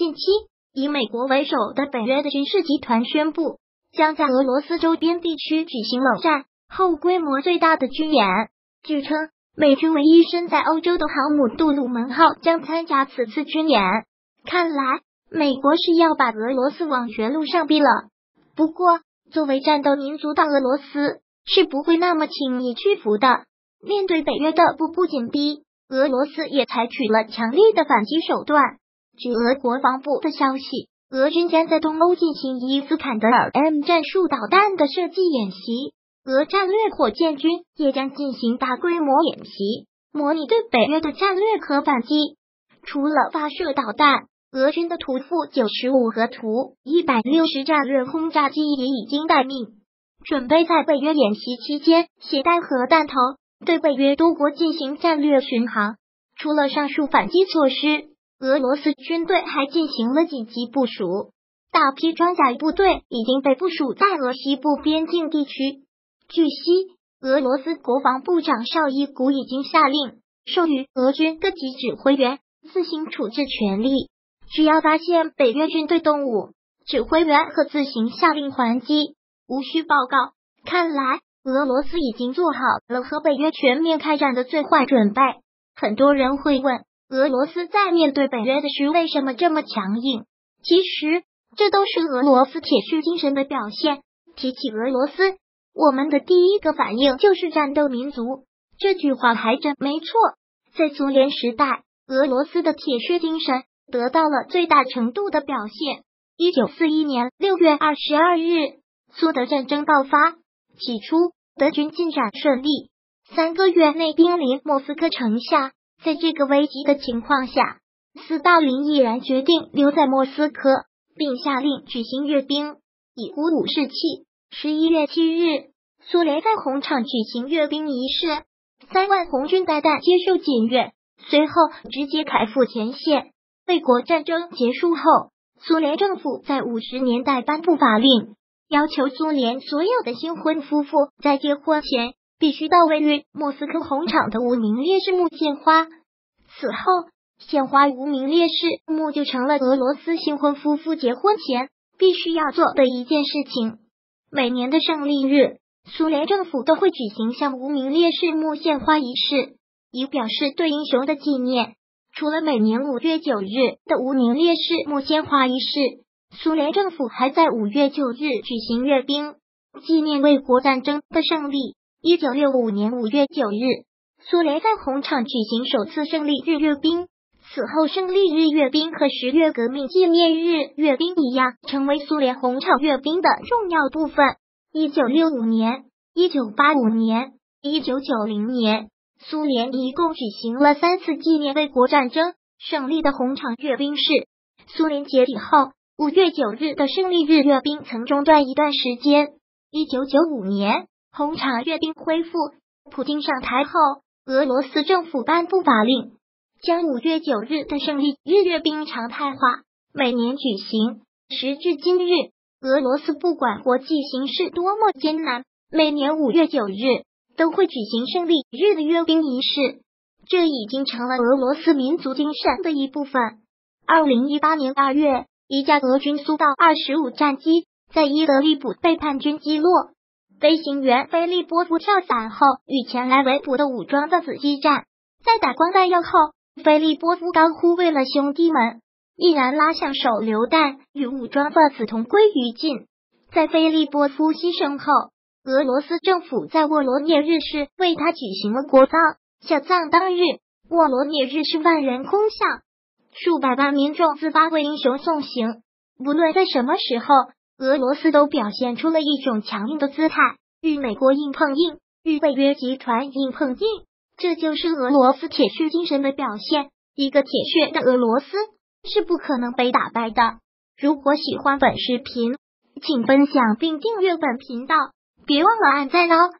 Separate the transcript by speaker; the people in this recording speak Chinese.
Speaker 1: 近期，以美国为首的北约的军事集团宣布，将在俄罗斯周边地区举行冷战后规模最大的军演。据称，美军唯一身在欧洲的航母杜鲁门号将参加此次军演。看来，美国是要把俄罗斯往绝路上逼了。不过，作为战斗民族的俄罗斯是不会那么轻易屈服的。面对北约的步步紧逼，俄罗斯也采取了强烈的反击手段。据俄国防部的消息，俄军将在东欧进行伊斯坎德尔 M 战术导弹的设计演习，俄战略火箭军也将进行大规模演习，模拟对北约的战略核反击。除了发射导弹，俄军的图负九十五和图一百六十战略轰炸机也已经待命，准备在北约演习期间携带核弹头，对北约多国进行战略巡航。除了上述反击措施。俄罗斯军队还进行了紧急部署，大批装甲部队已经被部署在俄西部边境地区。据悉，俄罗斯国防部长绍伊古已经下令授予俄军各级指挥员自行处置权利，只要发现北约军队动武，指挥员可自行下令还击，无需报告。看来，俄罗斯已经做好了和北约全面开战的最坏准备。很多人会问。俄罗斯在面对北约的时为什么这么强硬？其实这都是俄罗斯铁血精神的表现。提起俄罗斯，我们的第一个反应就是战斗民族。这句话还真没错。在苏联时代，俄罗斯的铁血精神得到了最大程度的表现。一九四一年六月二十二日，苏德战争爆发。起初，德军进展顺利，三个月内兵临莫斯科城下。在这个危急的情况下，斯大林毅然决定留在莫斯科，并下令举行阅兵，以鼓舞士气。十一月七日，苏联在红场举行阅兵仪式，三万红军代弹接受检阅，随后直接开赴前线。卫国战争结束后，苏联政府在五十年代颁布法令，要求苏联所有的新婚夫妇在结婚前。必须到位于莫斯科红场的无名烈士墓献花。此后，献花无名烈士墓就成了俄罗斯新婚夫妇结婚前必须要做的一件事情。每年的胜利日，苏联政府都会举行向无名烈士墓献花仪式，以表示对英雄的纪念。除了每年五月九日的无名烈士墓献花仪式，苏联政府还在五月九日举行阅兵，纪念卫国战争的胜利。一九六五年五月九日，苏联在红场举行首次胜利日阅兵。此后，胜利日阅兵和十月革命纪念日阅兵一样，成为苏联红场阅兵的重要部分。一九六五年、一九八五年、一九九零年，苏联一共举行了三次纪念卫国战争胜利的红场阅兵式。苏联解体后，五月九日的胜利日阅兵曾中断一段时间。一九九五年。红场阅兵恢复，普京上台后，俄罗斯政府颁布法令，将五月九日的胜利日阅兵常态化，每年举行。时至今日，俄罗斯不管国际形势多么艰难，每年五月九日都会举行胜利日的阅兵仪式，这已经成了俄罗斯民族精神的一部分。二零一八年二月，一架俄军苏 -25 二十五战机在伊德利卜被叛军击落。飞行员菲利波夫跳伞后，与前来围捕的武装分子激战，在打光弹药后，菲利波夫高呼“为了兄弟们”，毅然拉响手榴弹，与武装分子同归于尽。在菲利波夫牺牲后，俄罗斯政府在沃罗涅日市为他举行了国葬。下葬当日，沃罗涅日市万人空巷，数百万民众自发为英雄送行。无论在什么时候。俄罗斯都表现出了一种强硬的姿态，与美国硬碰硬，与北约集团硬碰硬，这就是俄罗斯铁血精神的表现。一个铁血的俄罗斯是不可能被打败的。如果喜欢本视频，请分享并订阅本频道，别忘了按赞哦。